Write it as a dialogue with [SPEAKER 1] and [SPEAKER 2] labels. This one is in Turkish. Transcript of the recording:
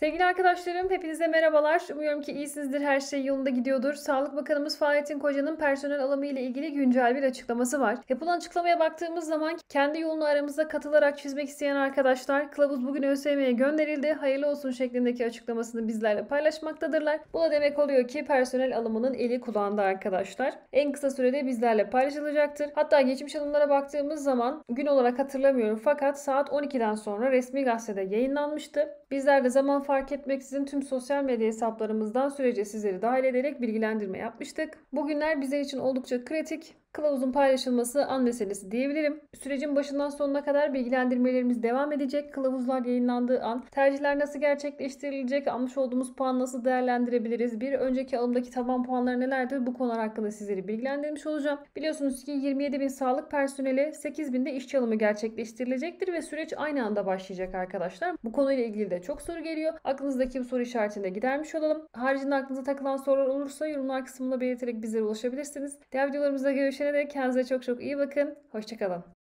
[SPEAKER 1] Sevgili arkadaşlarım, hepinize merhabalar. Umuyorum ki iyisinizdir, her şey yolunda gidiyordur. Sağlık Bakanımız Fahrettin Koca'nın personel alımı ile ilgili güncel bir açıklaması var. Yapılan açıklamaya baktığımız zaman kendi yolunu aramızda katılarak çizmek isteyen arkadaşlar, kılavuz bugün ÖSYM'ye gönderildi, hayırlı olsun şeklindeki açıklamasını bizlerle paylaşmaktadırlar. Bu da demek oluyor ki personel alımının eli kulağında arkadaşlar. En kısa sürede bizlerle paylaşılacaktır. Hatta geçmiş alımlara baktığımız zaman gün olarak hatırlamıyorum fakat saat 12'den sonra resmi gazetede yayınlanmıştı. Bizler de zaman fark etmeksizin tüm sosyal medya hesaplarımızdan sürece sizleri dahil ederek bilgilendirme yapmıştık. Bugünler bizler için oldukça kritik. Kılavuzun paylaşılması an meselesi diyebilirim. Sürecin başından sonuna kadar bilgilendirmelerimiz devam edecek. Kılavuzlar yayınlandığı an tercihler nasıl gerçekleştirilecek, almış olduğumuz puan nasıl değerlendirebiliriz, bir önceki alımdaki taban puanları nelerdir bu konular hakkında sizleri bilgilendirmiş olacağım. Biliyorsunuz ki 27 bin sağlık personeli 8 binde işçi alımı gerçekleştirilecektir ve süreç aynı anda başlayacak arkadaşlar. Bu konuyla ilgili de çok soru geliyor. Aklınızdaki bu soru işaretini de gidermiş olalım. Haricinde aklınıza takılan sorular olursa yorumlar kısmında belirterek bizlere ulaşabilirsiniz. Diğer videolarımızda görüşene dek kendinize çok çok iyi bakın. Hoşçakalın.